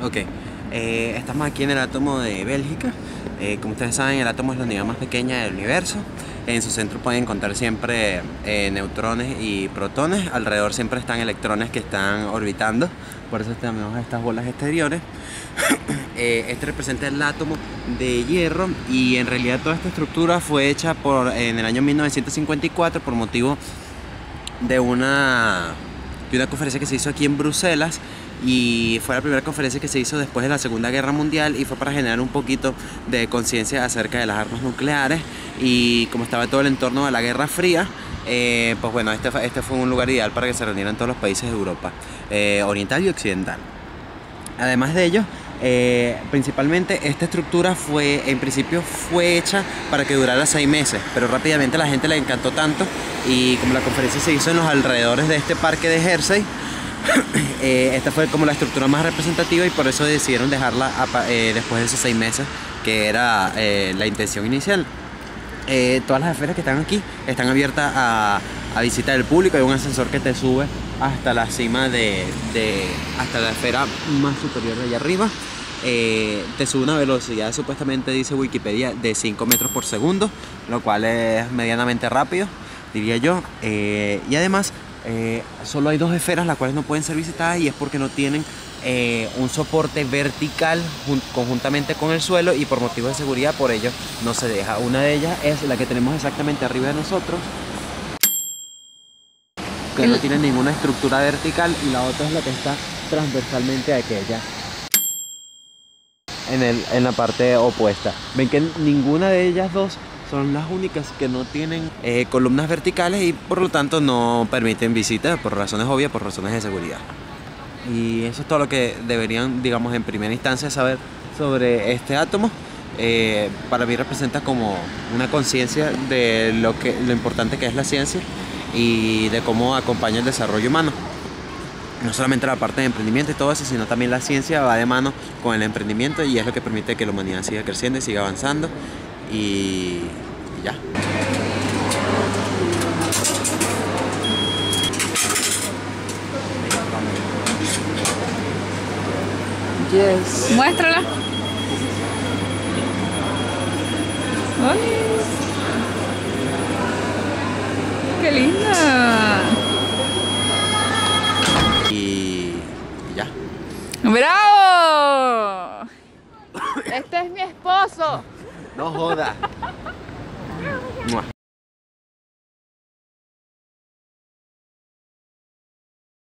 Ok, eh, estamos aquí en el átomo de Bélgica. Eh, como ustedes saben, el átomo es la unidad más pequeña del universo. En su centro pueden encontrar siempre eh, neutrones y protones. Alrededor siempre están electrones que están orbitando. Por eso tenemos estas bolas exteriores. este representa el átomo de hierro y en realidad toda esta estructura fue hecha por, en el año 1954 por motivo de una, de una conferencia que se hizo aquí en Bruselas y fue la primera conferencia que se hizo después de la Segunda Guerra Mundial y fue para generar un poquito de conciencia acerca de las armas nucleares y como estaba todo el entorno de la Guerra Fría, eh, pues bueno, este, este, fue un lugar ideal para que se reunieran todos los países de Europa, eh, oriental y occidental. Además de ello, eh, principalmente esta estructura fue, en principio fue hecha para que durara seis meses, pero rápidamente la gente le encantó tanto y como la conferencia se hizo en los alrededores de este parque de Jersey, Eh, esta fue como la estructura más representativa y por eso decidieron dejarla eh, después de esos seis meses que era la intención inicial. Todas las esferas que están aquí están abiertas a, a, visita del público. Hay un ascensor que te sube hasta la cima de, hasta la esfera más superior de allá arriba. te sube una velocidad, supuestamente dice Wikipedia, de 5 metros por segundo, lo cual es medianamente rápido, diría yo. y además eh, solo hay dos esferas las cuales no pueden ser visitadas y es porque no tienen eh, un soporte vertical conjuntamente con el suelo y por motivos de seguridad por ello no se deja. Una de ellas es la que tenemos exactamente arriba de nosotros que no tiene ninguna estructura vertical y la otra es la que está transversalmente a aquella en, el, en la parte opuesta. Ven que ninguna de ellas dos son las únicas que no tienen eh, columnas verticales y por lo tanto no permiten visitas por razones obvias, por razones de seguridad. Y eso es todo lo que deberían, digamos, en primera instancia saber sobre este átomo. Eh, para mí representa como una conciencia de lo, que, lo importante que es la ciencia y de cómo acompaña el desarrollo humano. No solamente la parte de emprendimiento y todo eso, sino también la ciencia va de mano con el emprendimiento y es lo que permite que la humanidad siga creciendo y siga avanzando y ya. Yes. Muéstrala. ¡Ay! ¡Qué linda! Y ya. ¡Bravo! Este es mi esposo. No joda.